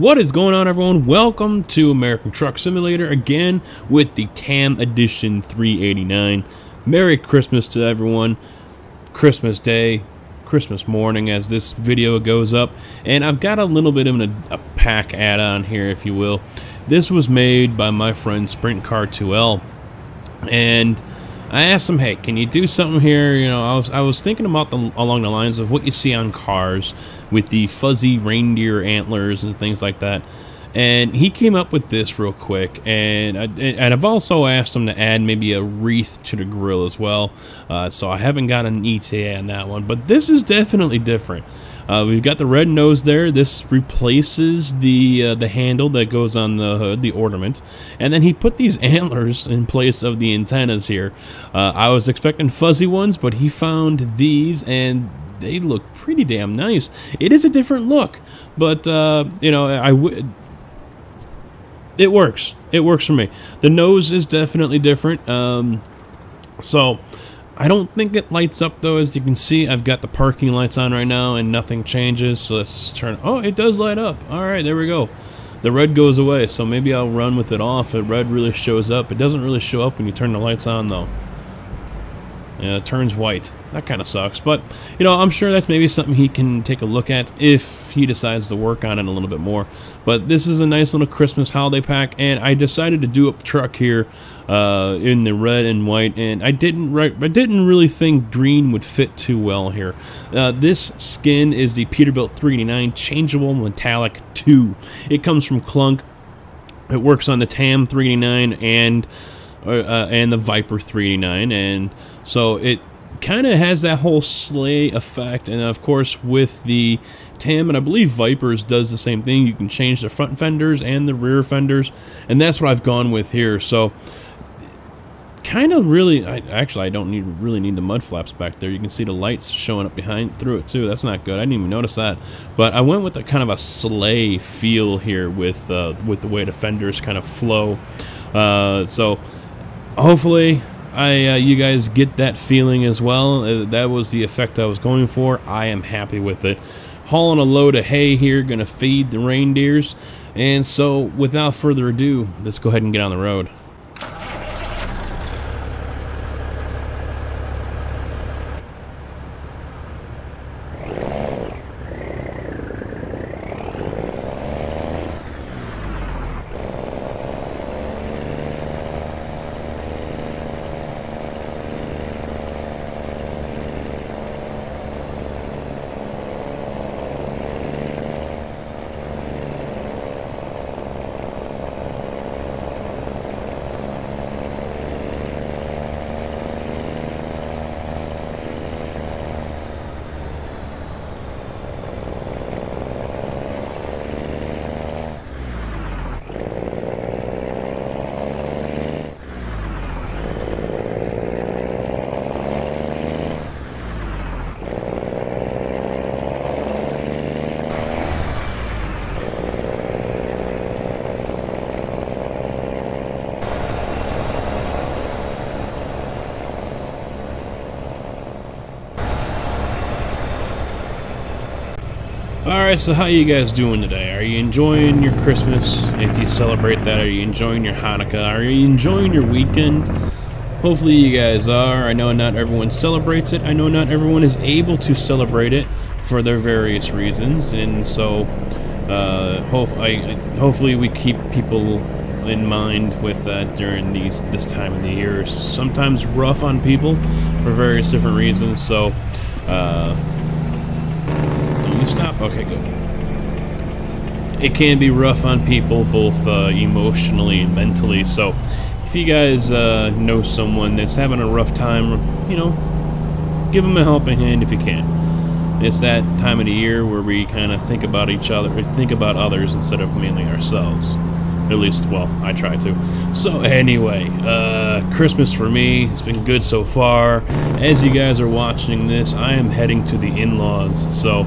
What is going on everyone? Welcome to American Truck Simulator again with the TAM Edition 389. Merry Christmas to everyone. Christmas Day, Christmas morning as this video goes up. And I've got a little bit of a, a pack add-on here if you will. This was made by my friend Sprintcar2L. And I asked him, hey, can you do something here? You know, I was, I was thinking about the, along the lines of what you see on cars with the fuzzy reindeer antlers and things like that. And he came up with this real quick, and I, and I've also asked him to add maybe a wreath to the grill as well. Uh, so I haven't got an ETA on that one, but this is definitely different. Uh, we've got the red nose there. This replaces the uh, the handle that goes on the hood, the ornament. And then he put these antlers in place of the antennas here. Uh, I was expecting fuzzy ones, but he found these and they look pretty damn nice. It is a different look, but uh, you know, I would. It works. It works for me. The nose is definitely different. Um, so I don't think it lights up though. As you can see, I've got the parking lights on right now and nothing changes. So let's turn. Oh, it does light up. All right, there we go. The red goes away, so maybe I'll run with it off. The red really shows up. It doesn't really show up when you turn the lights on though. It turns white. That kind of sucks. But, you know, I'm sure that's maybe something he can take a look at if he decides to work on it a little bit more. But this is a nice little Christmas holiday pack, and I decided to do up the truck here uh, in the red and white, and I didn't I didn't really think green would fit too well here. Uh, this skin is the Peterbilt 389 Changeable Metallic 2. It comes from Klunk. It works on the TAM 389 and uh, and the Viper 389, and so it kind of has that whole sleigh effect. And of course, with the TAM, and I believe Vipers does the same thing. You can change the front fenders and the rear fenders, and that's what I've gone with here. So kind of really I, actually I don't need really need the mud flaps back there you can see the lights showing up behind through it too that's not good I didn't even notice that but I went with a kind of a sleigh feel here with uh, with the way the fenders kind of flow uh, so hopefully I uh, you guys get that feeling as well. Uh, that was the effect I was going for. I am happy with it. Hauling a load of hay here, gonna feed the reindeers. And so, without further ado, let's go ahead and get on the road. Alright, so how you guys doing today? Are you enjoying your Christmas? If you celebrate that, are you enjoying your Hanukkah? Are you enjoying your weekend? Hopefully you guys are. I know not everyone celebrates it. I know not everyone is able to celebrate it for their various reasons. And so, uh, hope, I, hopefully we keep people in mind with that during these this time of the year. Sometimes rough on people for various different reasons. So, uh, stop? Okay, good. It can be rough on people, both uh, emotionally and mentally, so if you guys uh, know someone that's having a rough time, you know, give them a helping hand if you can. It's that time of the year where we kind of think about each other, think about others instead of mainly ourselves. At least, well, I try to. So anyway, uh, Christmas for me has been good so far. As you guys are watching this, I am heading to the in-laws. So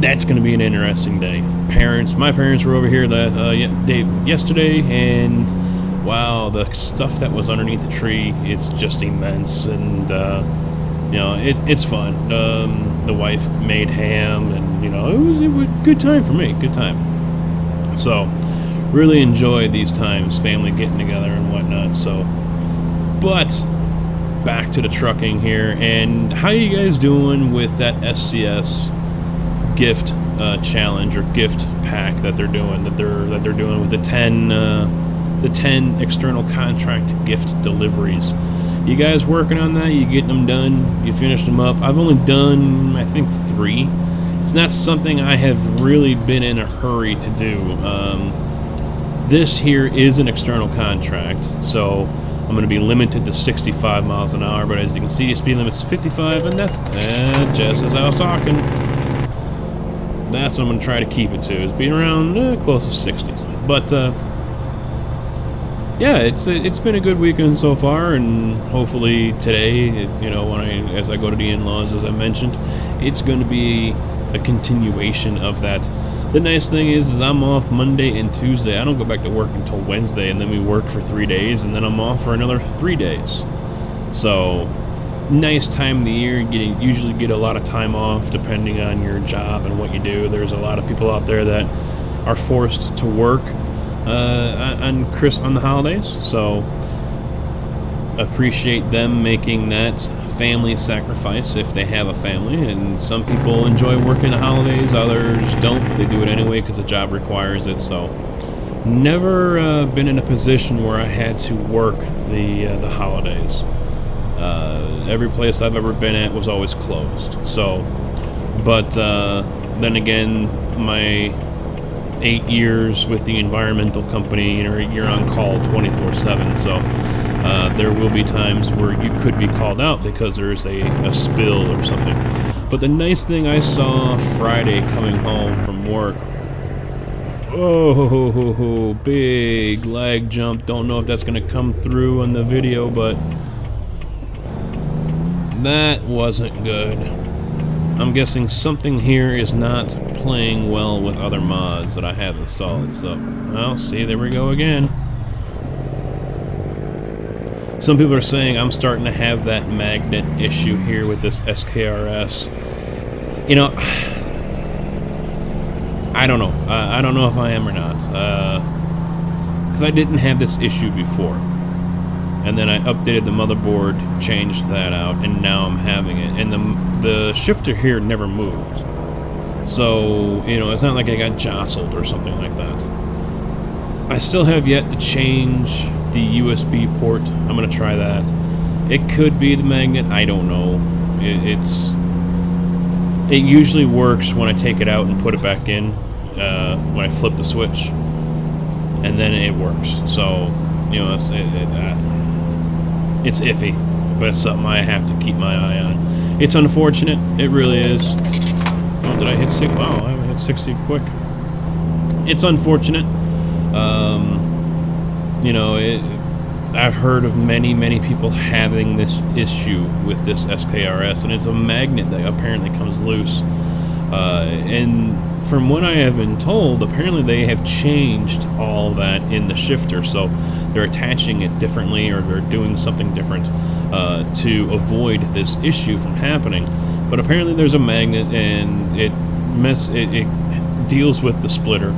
that's going to be an interesting day. Parents, my parents were over here that uh, day yesterday, and wow, the stuff that was underneath the tree, it's just immense, and uh, you know, it, it's fun. Um, the wife made ham, and you know, it was, it was good time for me. Good time. So, really enjoy these times, family getting together and whatnot. So, but back to the trucking here, and how you guys doing with that SCS gift uh, challenge or gift pack that they're doing that they're that they're doing with the ten uh, the ten external contract gift deliveries? You guys working on that? You getting them done? You finished them up? I've only done I think three. It's not something I have really been in a hurry to do. Um, this here is an external contract, so I'm going to be limited to 65 miles an hour, but as you can see, the speed limit's 55, and that's eh, just as I was talking. That's what I'm going to try to keep it to, is being around eh, close to 60. But, uh, yeah, it's it's been a good weekend so far, and hopefully today, you know, when I as I go to the in-laws, as I mentioned, it's going to be a continuation of that the nice thing is, is I'm off Monday and Tuesday. I don't go back to work until Wednesday, and then we work for three days, and then I'm off for another three days. So, nice time of the year. You usually get a lot of time off depending on your job and what you do. There's a lot of people out there that are forced to work uh, on Chris on the holidays. So, appreciate them making that family sacrifice if they have a family. And some people enjoy working the holidays, others don't. but They do it anyway because the job requires it. So, never uh, been in a position where I had to work the uh, the holidays. Every place I've ever been at was always closed. So, but uh, then again, my eight years with the environmental company, you know, you're on call 24/7. So uh, there will be times where you could be called out because there's a, a spill or something. But the nice thing I saw Friday coming home from work Oh, big leg jump. Don't know if that's going to come through on the video, but that wasn't good. I'm guessing something here is not playing well with other mods that I have installed. So, well, see, there we go again. Some people are saying I'm starting to have that magnet issue here with this SKRS. You know, I don't know. I don't know if I am or not. Because uh, I didn't have this issue before. And then I updated the motherboard, changed that out, and now I'm having it. And the, the shifter here never moved. So, you know, it's not like I got jostled or something like that. I still have yet to change the USB port. I'm going to try that. It could be the magnet. I don't know. It, it's it usually works when I take it out and put it back in uh, when I flip the switch, and then it works. So you know it's it, it, uh, it's iffy, but it's something I have to keep my eye on. It's unfortunate. It really is. Oh, did I hit six? Wow, I hit 60 quick. It's unfortunate. Um, you know, it, I've heard of many, many people having this issue with this SKRS, and it's a magnet that apparently comes loose. Uh, and from what I have been told, apparently they have changed all that in the shifter, so they're attaching it differently or they're doing something different uh, to avoid this issue from happening. But apparently there's a magnet, and it mess it, it deals with the splitter,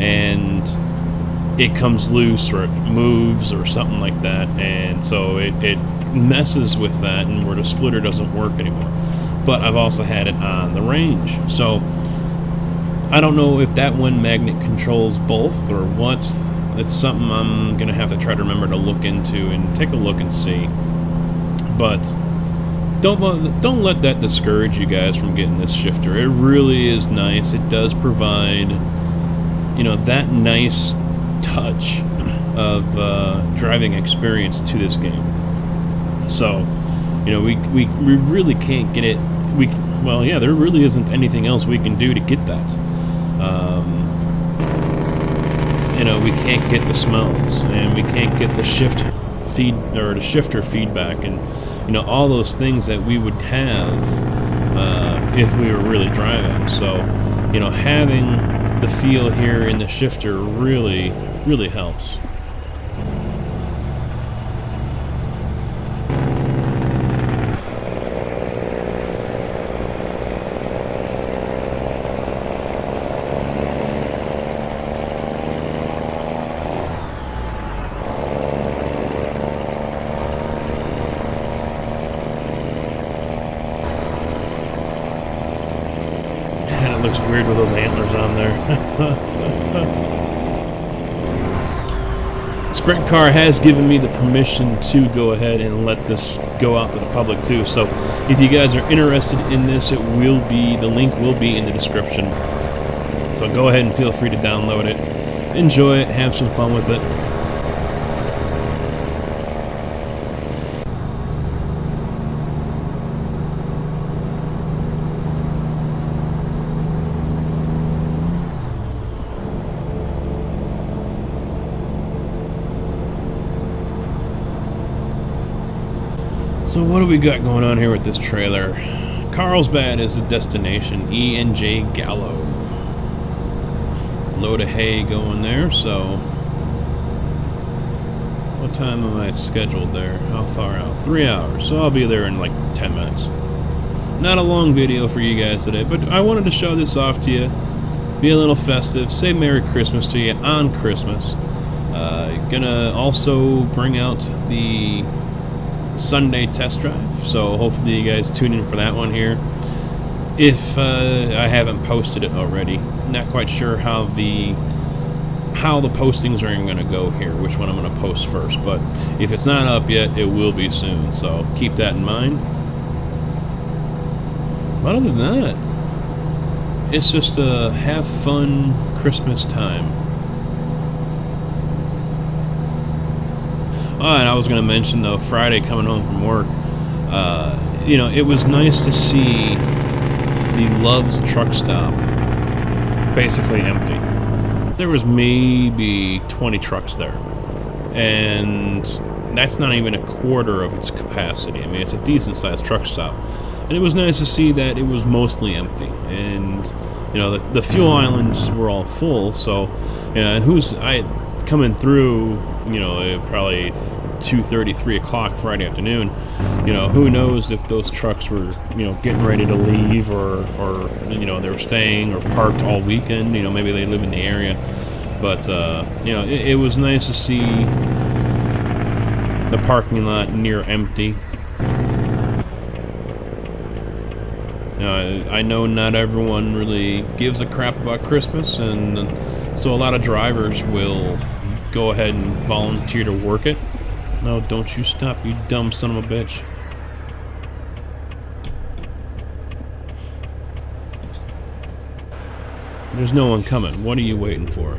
and it comes loose or it moves or something like that, and so it, it messes with that, and where the splitter doesn't work anymore. But I've also had it on the range, so I don't know if that one magnet controls both or what. It's something I'm gonna have to try to remember to look into and take a look and see. But don't let, don't let that discourage you guys from getting this shifter. It really is nice. It does provide, you know, that nice touch of uh, driving experience to this game. So, you know, we, we, we really can't get it. We well, yeah, there really isn't anything else we can do to get that. Um, you know, we can't get the smells, and we can't get the shift feed or the shifter feedback, and you know all those things that we would have uh, if we were really driving. So, you know, having the feel here in the shifter really really helps. Looks weird with those antlers on there. Sprint Car has given me the permission to go ahead and let this go out to the public too. So if you guys are interested in this, it will be the link will be in the description. So go ahead and feel free to download it. Enjoy it, have some fun with it. So what do we got going on here with this trailer? Carlsbad is the destination. E and J Gallo. Load of hay going there, so what time am I scheduled there? How far out? Three hours. So I'll be there in like 10 minutes. Not a long video for you guys today, but I wanted to show this off to you. Be a little festive. Say Merry Christmas to you on Christmas. Uh, gonna also bring out the Sunday test drive. So hopefully you guys tune in for that one here. If uh, I haven't posted it already, not quite sure how the how the postings are going to go here, which one I'm going to post first. But if it's not up yet, it will be soon. So keep that in mind. But other than that, it's just a have fun Christmas time. Oh, and I was going to mention though, Friday coming home from work, uh, you know, it was nice to see the Love's truck stop basically empty. There was maybe 20 trucks there, and that's not even a quarter of its capacity. I mean, it's a decent-sized truck stop, and it was nice to see that it was mostly empty. And you know, the, the fuel islands were all full, so you know, and who's I coming through you know, probably 2.30, 3 o'clock Friday afternoon, you know, who knows if those trucks were, you know, getting ready to leave or, or you know, they were staying or parked all weekend. You know, maybe they live in the area. But, uh, you know, it, it was nice to see the parking lot near empty. Know, I know not everyone really gives a crap about Christmas, and so a lot of drivers will go ahead and volunteer to work it. No, don't you stop, you dumb son of a bitch. There's no one coming. What are you waiting for?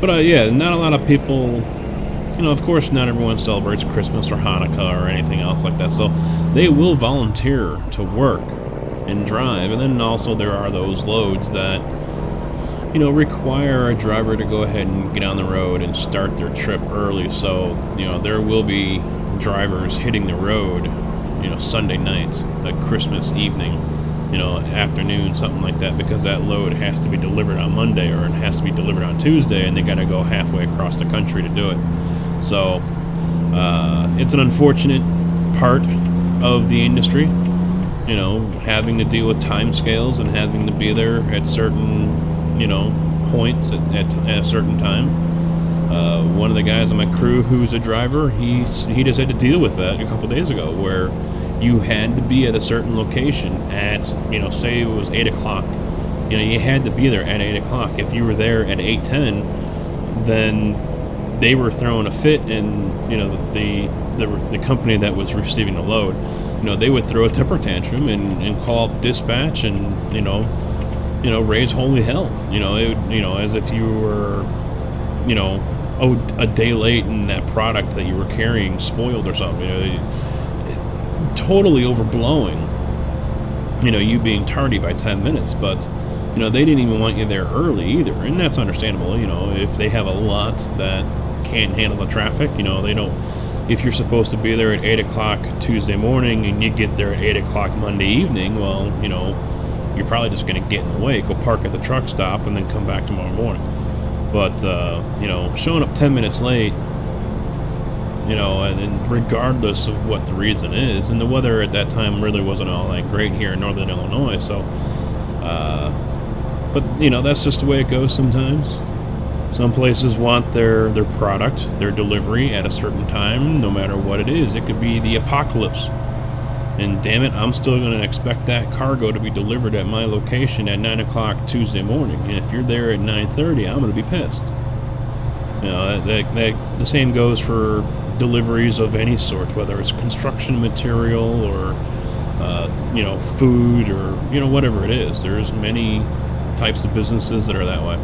But uh, yeah, not a lot of people you know, of course, not everyone celebrates Christmas or Hanukkah or anything else like that, so they will volunteer to work and drive. And then also there are those loads that, you know, require a driver to go ahead and get on the road and start their trip early. So, you know, there will be drivers hitting the road, you know, Sunday night, like Christmas evening, you know, afternoon, something like that, because that load has to be delivered on Monday or it has to be delivered on Tuesday, and they got to go halfway across the country to do it. So uh, it's an unfortunate part of the industry, you know, having to deal with time scales and having to be there at certain, you know, points at, at, at a certain time. Uh, one of the guys on my crew who's a driver, he's, he just had to deal with that a couple days ago where you had to be at a certain location at, you know, say it was 8 o'clock. You know, you had to be there at 8 o'clock. If you were there at 8.10, then they were throwing a fit, and you know the, the the company that was receiving the load, you know they would throw a temper tantrum and, and call dispatch and you know you know raise holy hell. You know it you know as if you were you know oh a day late and that product that you were carrying spoiled or something. You know, it, it, totally overblowing. You know you being tardy by ten minutes, but you know they didn't even want you there early either and that's understandable you know if they have a lot that can't handle the traffic. You know, they don't. If you're supposed to be there at 8 o'clock Tuesday morning and you get there at 8 o'clock Monday evening, well, you know, you're probably just going to get in the way. Go park at the truck stop and then come back tomorrow morning. But, uh, you know, showing up 10 minutes late, you know, and, and, regardless of what the reason is, and the weather at that time really wasn't all that great here in northern Illinois, so, uh, But you know, that's just the way it goes sometimes. Some places want their their product, their delivery at a certain time, no matter what it is. It could be the apocalypse. And damn it, I'm still going to expect that cargo to be delivered at my location at 9 o'clock Tuesday morning. And if you're there at 9.30, I'm going to be pissed. You know, that, that, that, the same goes for deliveries of any sort, whether it's construction material or, uh, you know, food or, you know, whatever it is. There's many types of businesses that are that way.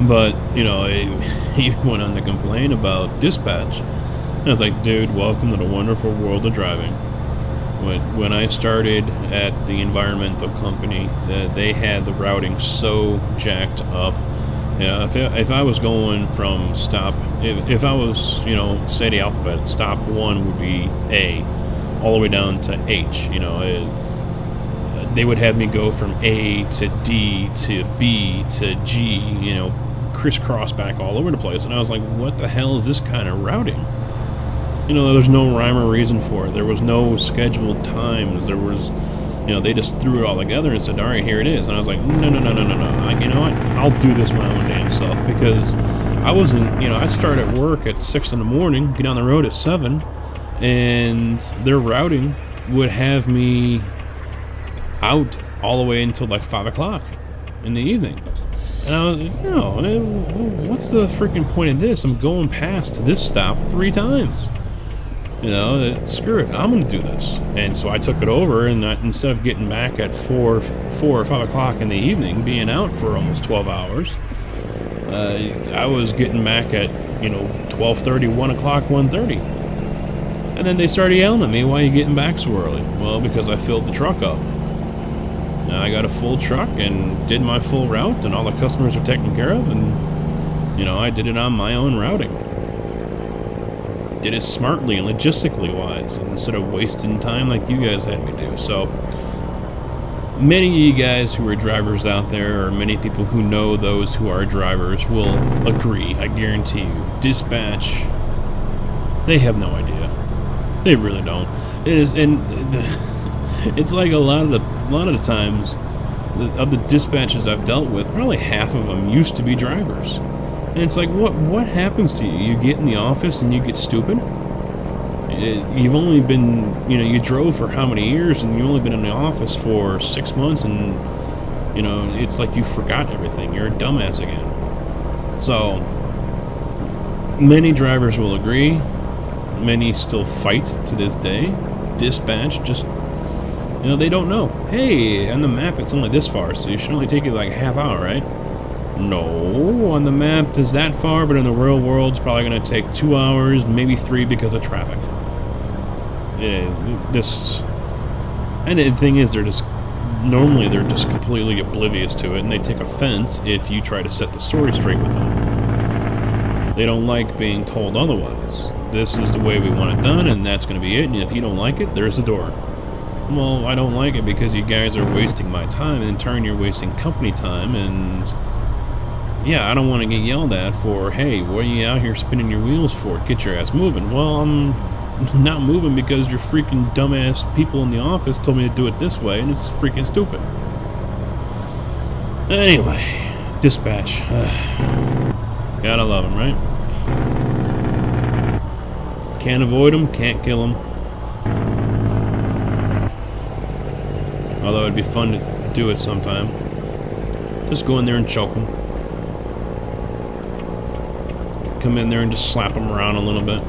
But, you know, he went on to complain about dispatch. And I was like, dude, welcome to the wonderful world of driving. When, when I started at the environmental company, uh, they had the routing so jacked up. You know, if, if I was going from stop, if, if I was, you know, say the alphabet, stop one would be A, all the way down to H. You know, it, they would have me go from A to D to B to G, you know, crisscross back all over the place. And I was like, what the hell is this kind of routing? you know, there's no rhyme or reason for it. There was no scheduled times. There was, you know, they just threw it all together and said, all right, here it is. And I was like, no, no, no, no, no, no. I, you know what? I'll do this my own damn self because I wasn't, you know, I start at work at 6 in the morning, get on the road at 7, and their routing would have me out all the way until like 5 o'clock in the evening. And I was like, no, what's the freaking point of this? I'm going past this stop three times. You know, screw it, I'm going to do this. And so I took it over, and I, instead of getting back at 4, 4 or 5 o'clock in the evening, being out for almost 12 hours, uh, I was getting back at, you know, 12.30, 1 o'clock, 1.30. And then they started yelling at me, why are you getting back so early? Well, because I filled the truck up. Now I got a full truck and did my full route, and all the customers were taken care of, and, you know, I did it on my own routing did it smartly and logistically wise instead of wasting time like you guys had me do. So many of you guys who are drivers out there or many people who know those who are drivers will agree, I guarantee you. Dispatch they have no idea. They really don't. It is and it's like a lot of the a lot of the times of the dispatches I've dealt with, probably half of them used to be drivers. And it's like, what what happens to you? You get in the office and you get stupid? It, you've only been, you know, you drove for how many years and you've only been in the office for six months and, you know, it's like you forgot everything. You're a dumbass again. So, many drivers will agree. Many still fight to this day. Dispatch just, you know, they don't know. Hey, on the map it's only this far, so you should only take you like a half hour, right? No, on the map it's that far, but in the real world it's probably going to take two hours, maybe three because of traffic. Yeah, this, and the thing is, they're just normally they're just completely oblivious to it, and they take offense if you try to set the story straight with them. They don't like being told otherwise. This is the way we want it done, and that's going to be it. And if you don't like it, there's the door. Well, I don't like it because you guys are wasting my time, and in turn, you're wasting company time, and yeah, I don't want to get yelled at for, hey, what are you out here spinning your wheels for? Get your ass moving. Well, I'm not moving because your freaking dumbass people in the office told me to do it this way, and it's freaking stupid. Anyway, dispatch. Gotta love them, right? Can't avoid them, can't kill them. Although it'd be fun to do it sometime. Just go in there and choke them. come in there and just slap them around a little bit.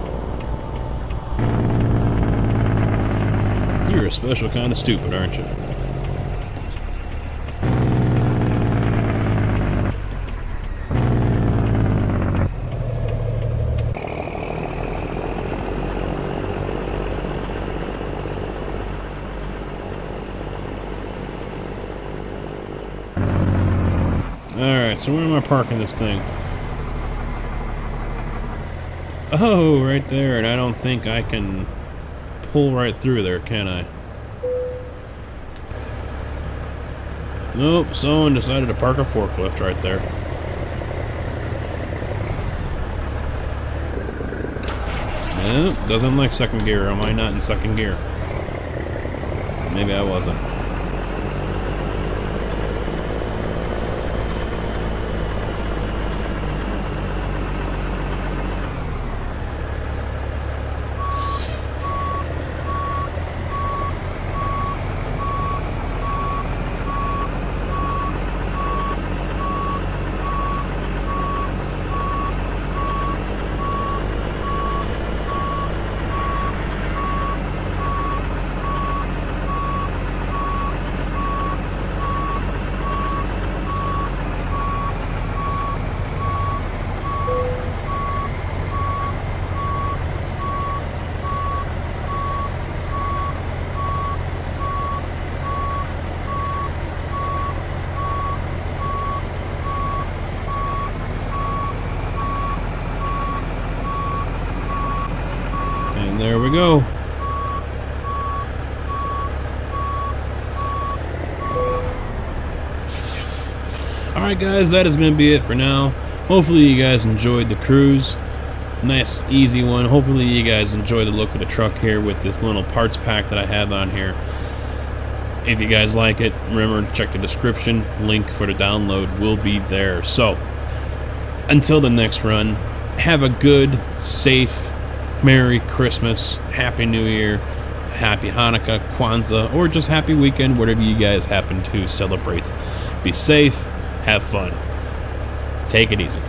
You're a special kind of stupid, aren't you? Alright, so where am I parking this thing? Oh, right there, and I don't think I can pull right through there, can I? Nope, someone decided to park a forklift right there. Nope, doesn't like second gear. Am I not in second gear? Maybe I wasn't. We go. Alright guys, that is going to be it for now. Hopefully you guys enjoyed the cruise. Nice, easy one. Hopefully you guys enjoy the look of the truck here with this little parts pack that I have on here. If you guys like it, remember to check the description. Link for the download will be there. So, until the next run, have a good, safe, Merry Christmas, Happy New Year, Happy Hanukkah, Kwanzaa, or just Happy Weekend, whatever you guys happen to celebrate. Be safe, have fun. Take it easy.